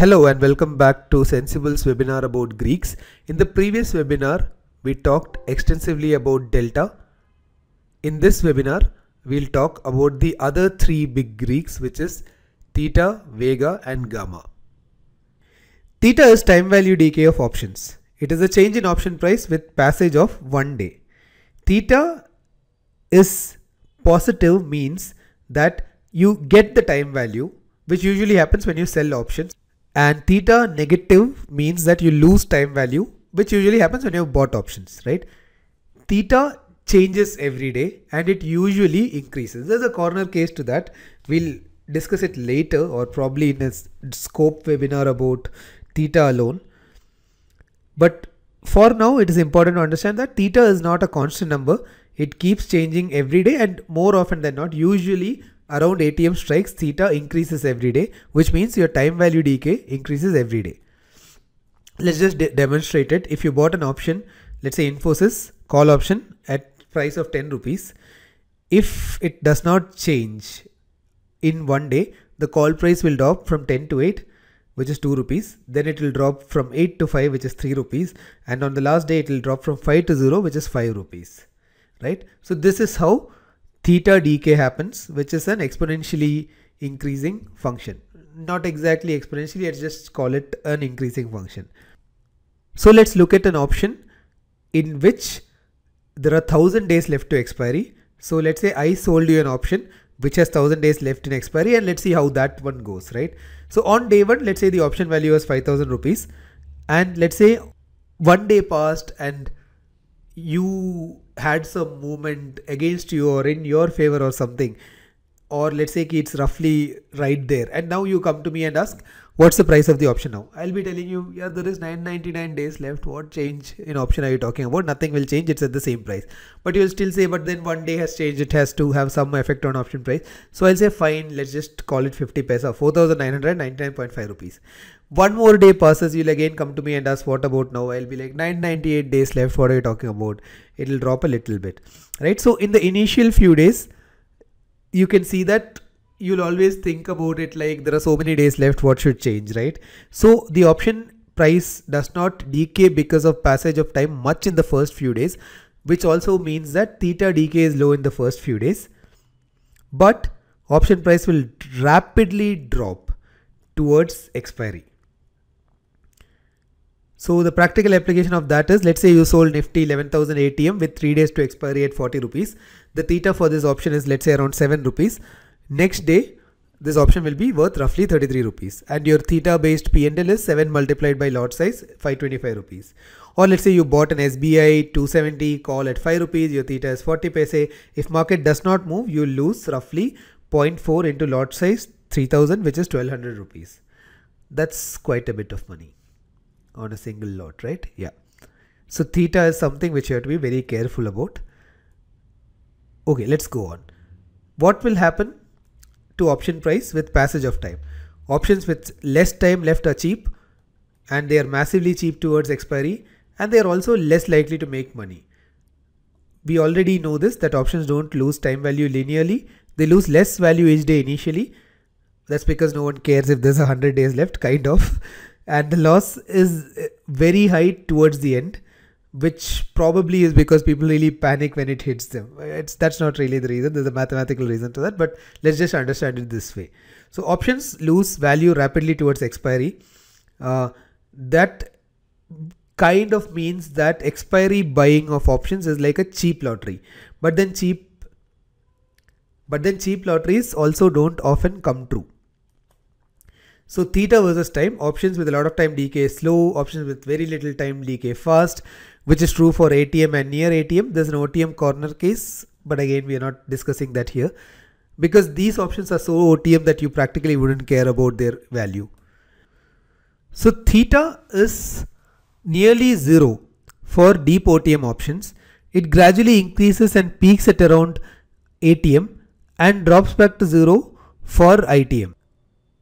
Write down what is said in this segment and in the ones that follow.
Hello and welcome back to Sensibull's webinar about Greeks. In the previous webinar, we talked extensively about delta. In this webinar, we'll talk about the other three big Greeks which is theta, vega and gamma. Theta is time value decay of options. It is a change in option price with passage of one day. Theta is positive means that you get the time value which usually happens when you sell options and theta negative means that you lose time value which usually happens when you have bought options right? Theta changes every day and it usually increases. There's a corner case to that. We'll discuss it later or probably in a scope webinar about theta alone. But for now it is important to understand that theta is not a constant number. It keeps changing every day and more often than not usually around ATM strikes theta increases every day which means your time value decay increases every day. Let's just de demonstrate it. If you bought an option, let's say Infosys call option at price of 10 rupees. If it does not change in one day, the call price will drop from 10 to 8 which is 2 rupees. Then it will drop from 8 to 5 which is 3 rupees. And on the last day it will drop from 5 to 0 which is 5 rupees. Right. So this is how theta decay happens, which is an exponentially increasing function. Not exactly exponentially, let's just call it an increasing function. So let's look at an option in which there are thousand days left to expiry. So let's say I sold you an option which has thousand days left in expiry and let's see how that one goes, right? So on day one, let's say the option value was 5000 rupees and let's say one day passed and you had some movement against you or in your favor or something or let's say it's roughly right there and now you come to me and ask what's the price of the option now? I'll be telling you yeah there is 999 days left. What change in option are you talking about? Nothing will change. It's at the same price. But you'll still say but then one day has changed. It has to have some effect on option price. So i'll say fine let's just call it 50 paisa 4999.5 rupees one more day passes you'll again come to me and ask what about now? I'll be like 998 days left. What are you talking about? It'll drop a little bit. Right? So in the initial few days you can see that you'll always think about it like there are so many days left what should change right? So the option price does not decay because of passage of time much in the first few days which also means that theta decay is low in the first few days. But option price will rapidly drop towards expiry so the practical application of that is let's say you sold Nifty 11,000 ATM with 3 days to expiry at 40 rupees. The theta for this option is let's say around 7 rupees. Next day this option will be worth roughly 33 rupees and your theta based PNL is 7 multiplied by lot size 525 rupees. Or let's say you bought an SBI 270 call at 5 rupees, your theta is 40 paise. If market does not move, you lose roughly 0.4 into lot size 3000 which is 1200 rupees. That's quite a bit of money on a single lot, right? Yeah. So theta is something which you have to be very careful about. Okay, let's go on. What will happen to option price with passage of time? Options with less time left are cheap and they are massively cheap towards expiry and they are also less likely to make money. We already know this that options don't lose time value linearly. They lose less value each day initially. That's because no one cares if there's a hundred days left kind of and the loss is uh, very high towards the end which probably is because people really panic when it hits them. It's that's not really the reason. There's a mathematical reason to that but let's just understand it this way. So options lose value rapidly towards expiry. Uh, that kind of means that expiry buying of options is like a cheap lottery. But then cheap but then cheap lotteries also don't often come true so theta versus time, options with a lot of time decay slow, options with very little time decay fast, which is true for ATM and near ATM. There's an OTM corner case, but again, we are not discussing that here because these options are so OTM that you practically wouldn't care about their value. So theta is nearly zero for deep OTM options. It gradually increases and peaks at around ATM and drops back to zero for ITM.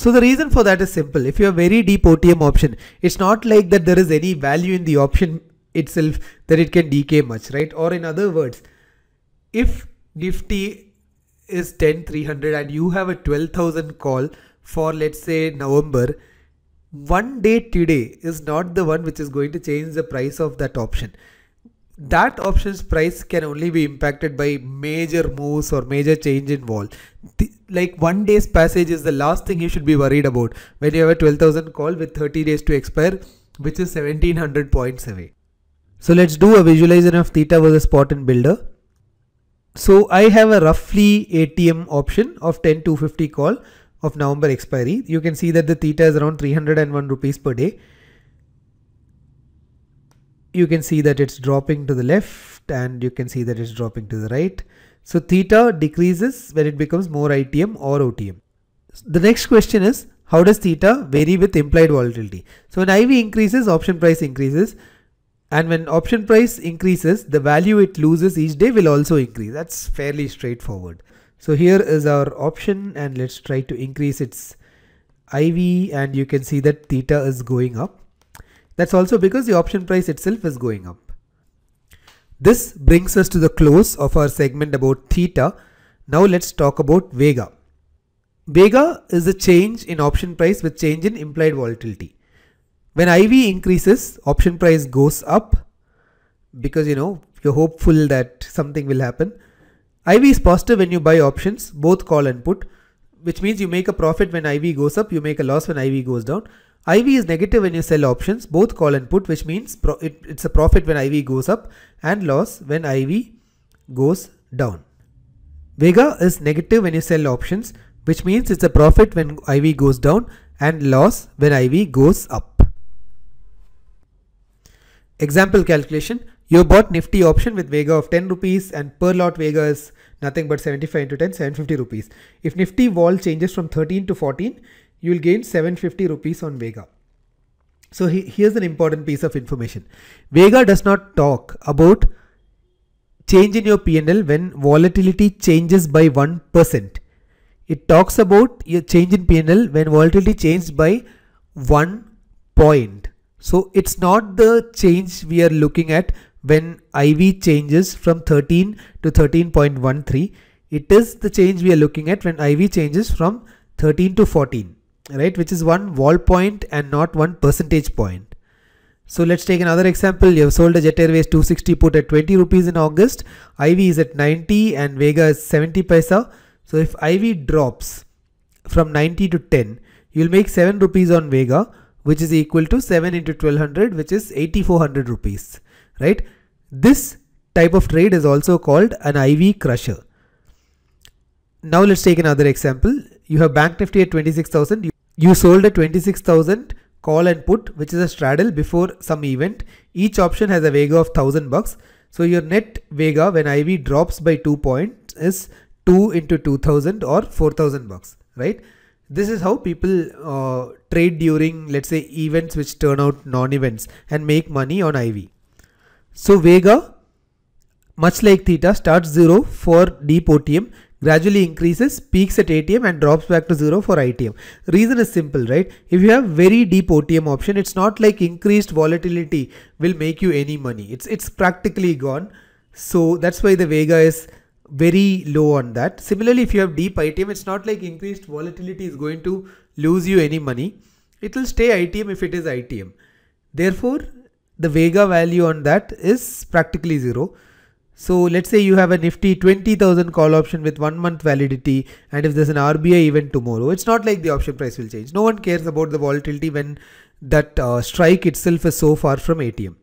So the reason for that is simple. If you have very deep OTM option, it's not like that there is any value in the option itself that it can decay much, right? Or in other words, if Nifty is 10,300 and you have a 12,000 call for let's say November, one day today is not the one which is going to change the price of that option that option's price can only be impacted by major moves or major change in vol. The, like one day's passage is the last thing you should be worried about when you have a 12,000 call with 30 days to expire, which is 1700 points away. So let's do a visualization of theta versus spot in builder. So I have a roughly ATM option of 10 250 call of November expiry. You can see that the theta is around 301 rupees per day you can see that it's dropping to the left and you can see that it's dropping to the right. So theta decreases when it becomes more ITM or OTM. The next question is how does theta vary with implied volatility? So when IV increases, option price increases and when option price increases, the value it loses each day will also increase. That's fairly straightforward. So here is our option and let's try to increase its IV and you can see that theta is going up. That's also because the option price itself is going up. This brings us to the close of our segment about theta. Now let's talk about Vega. Vega is a change in option price with change in implied volatility. When IV increases, option price goes up because you know you're hopeful that something will happen. IV is positive when you buy options, both call and put, which means you make a profit when IV goes up, you make a loss when IV goes down. IV is negative when you sell options, both call and put, which means it, it's a profit when IV goes up and loss when IV goes down. Vega is negative when you sell options, which means it's a profit when IV goes down and loss when IV goes up. Example calculation. You bought Nifty option with Vega of 10 rupees and per lot Vega is nothing but 75 into 10, 750 rupees. If Nifty vol changes from 13 to 14, you will gain 750 rupees on Vega. So he, here's an important piece of information. Vega does not talk about change in your PNL when volatility changes by 1%. It talks about your change in PNL when volatility changed by 1 point. So it's not the change we are looking at when IV changes from 13 to 13.13. It is the change we are looking at when IV changes from 13 to 14 right which is one vol point and not one percentage point. So let's take another example. You have sold a jet airways 260 put at 20 rupees in august. Iv is at 90 and vega is 70 paisa. So if iv drops from 90 to 10 you'll make 7 rupees on vega which is equal to 7 into 1200 which is 8400 rupees right? This type of trade is also called an iv crusher. Now let's take another example you have bank nifty at 26000 you sold a 26,000 call and put, which is a straddle before some event. Each option has a Vega of 1000 bucks. So your net Vega when IV drops by 2 points is 2 into 2000 or 4000 bucks, right? This is how people uh, trade during, let's say, events which turn out non-events and make money on IV. So Vega, much like theta, starts zero for deep OTM gradually increases, peaks at ATM and drops back to zero for ITM. Reason is simple, right? If you have very deep OTM option, it's not like increased volatility will make you any money. It's, it's practically gone. So that's why the Vega is very low on that. Similarly, if you have deep ITM, it's not like increased volatility is going to lose you any money. It will stay ITM if it is ITM. Therefore, the Vega value on that is practically zero. So let's say you have a nifty 20,000 call option with one month validity and if there's an RBI event tomorrow, it's not like the option price will change. No one cares about the volatility when that uh, strike itself is so far from ATM.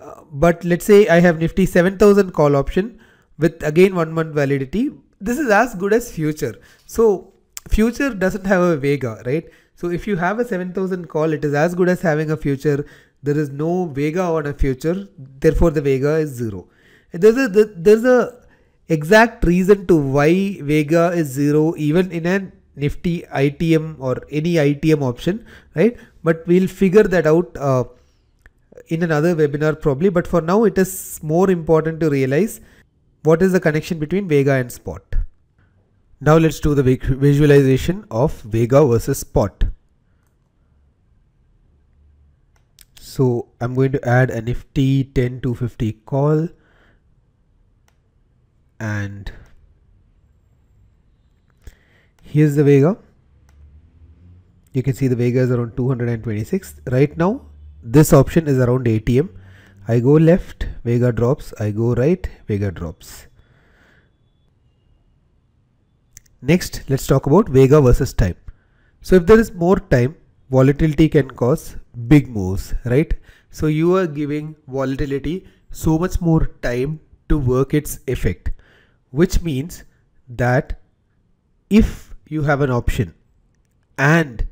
Uh, but let's say I have nifty 7000 call option with again one month validity. This is as good as future. So future doesn't have a Vega, right? So if you have a 7000 call, it is as good as having a future. There is no Vega on a future. Therefore the Vega is zero. There's a there's a exact reason to why Vega is zero even in a Nifty ITM or any ITM option, right? But we'll figure that out uh, in another webinar probably. But for now, it is more important to realize what is the connection between Vega and Spot. Now let's do the visualization of Vega versus Spot. So I'm going to add a Nifty 10 to 50 call and here's the Vega. You can see the Vega is around 226 right now this option is around ATM I go left Vega drops. I go right Vega drops. Next let's talk about Vega versus time. So if there is more time volatility can cause big moves right? So you are giving volatility so much more time to work its effect which means that if you have an option and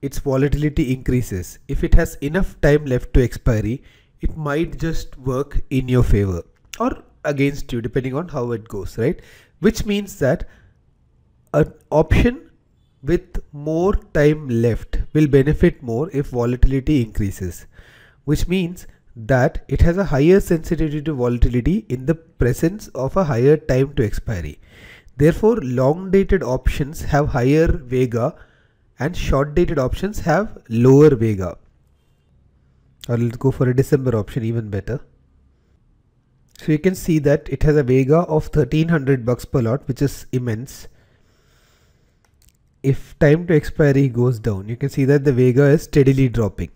its volatility increases, if it has enough time left to expiry, it might just work in your favor or against you depending on how it goes, right? Which means that an option with more time left will benefit more if volatility increases, which means that it has a higher sensitivity to volatility in the presence of a higher time to expiry. Therefore, long dated options have higher vega and short dated options have lower vega. Or let's go for a December option even better. So you can see that it has a vega of 1300 bucks per lot which is immense. If time to expiry goes down you can see that the vega is steadily dropping.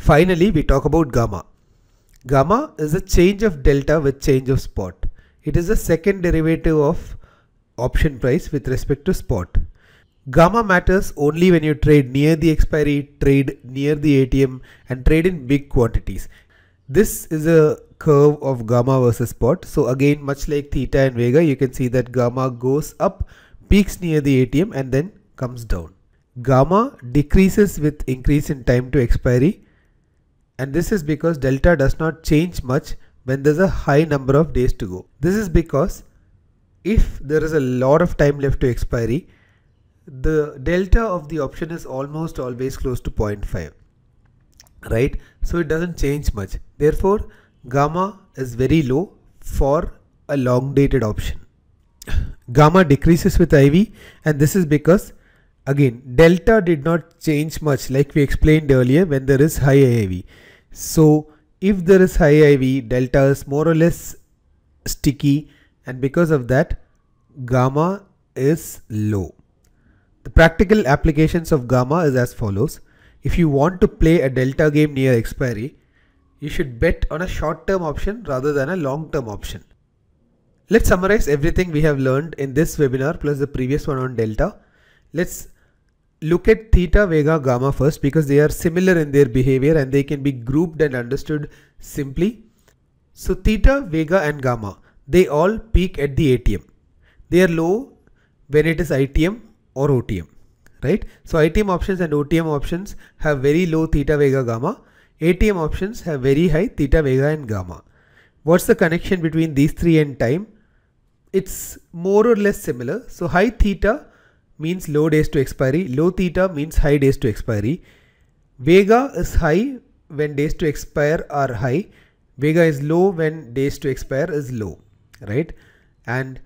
Finally we talk about gamma. Gamma is a change of delta with change of spot. It is the second derivative of option price with respect to spot. Gamma matters only when you trade near the expiry, trade near the ATM and trade in big quantities. This is a curve of gamma versus spot. So again much like theta and vega you can see that gamma goes up, peaks near the ATM and then comes down. Gamma decreases with increase in time to expiry and this is because delta does not change much when there's a high number of days to go. This is because if there is a lot of time left to expiry, the delta of the option is almost always close to 0.5, right? So it doesn't change much. Therefore, gamma is very low for a long dated option. gamma decreases with IV and this is because again delta did not change much like we explained earlier when there is high IV. So if there is high IV, delta is more or less sticky and because of that gamma is low. The practical applications of gamma is as follows. If you want to play a delta game near expiry, you should bet on a short-term option rather than a long-term option. Let's summarize everything we have learned in this webinar plus the previous one on delta. Let's look at theta, vega, gamma first because they are similar in their behavior and they can be grouped and understood simply. So theta, vega and gamma they all peak at the ATM. They are low when it is ITM or OTM, right? So ITM options and OTM options have very low theta, vega, gamma. ATM options have very high theta, vega and gamma. What's the connection between these three and time? It's more or less similar. So high theta means low days to expiry. Low theta means high days to expiry. Vega is high when days to expire are high. Vega is low when days to expire is low right? And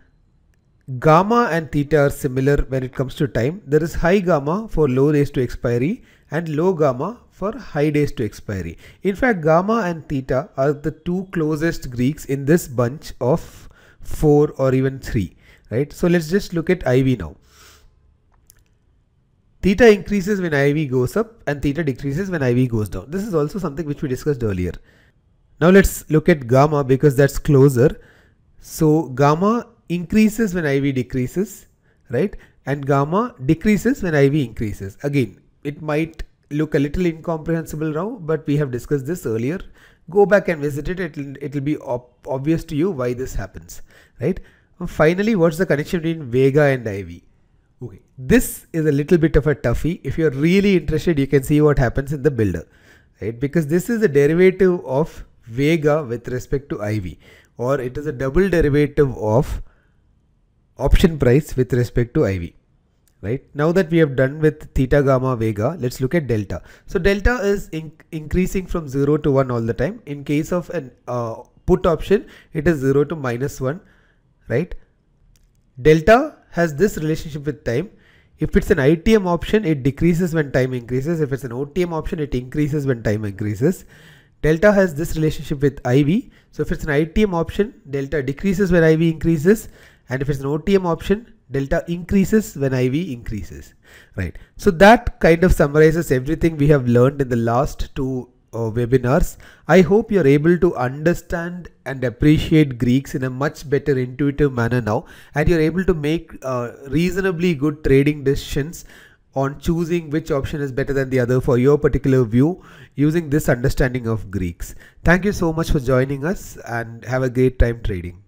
gamma and theta are similar when it comes to time. There is high gamma for low days to expiry and low gamma for high days to expiry. In fact, gamma and theta are the two closest Greeks in this bunch of four or even three, right? So let's just look at IV now. Theta increases when IV goes up and theta decreases when IV goes down. This is also something which we discussed earlier. Now let's look at gamma because that's closer. So gamma increases when IV decreases, right? And gamma decreases when IV increases. Again, it might look a little incomprehensible now, but we have discussed this earlier. Go back and visit it. It'll, it'll be ob obvious to you why this happens, right? Finally, what's the connection between Vega and IV? Okay, this is a little bit of a toughie. If you're really interested, you can see what happens in the builder, right? Because this is a derivative of Vega with respect to IV or it is a double derivative of option price with respect to IV right? Now that we have done with theta gamma vega let's look at delta. So delta is in increasing from 0 to 1 all the time. In case of an uh, put option it is 0 to minus 1 right? Delta has this relationship with time if it's an ITM option it decreases when time increases if it's an OTM option it increases when time increases Delta has this relationship with IV. So if it's an ITM option, delta decreases when IV increases. And if it's an OTM option, delta increases when IV increases, right? So that kind of summarizes everything we have learned in the last two webinars. I hope you're able to understand and appreciate Greeks in a much better intuitive manner now and you're able to make uh, reasonably good trading decisions on choosing which option is better than the other for your particular view using this understanding of Greeks. Thank you so much for joining us and have a great time trading.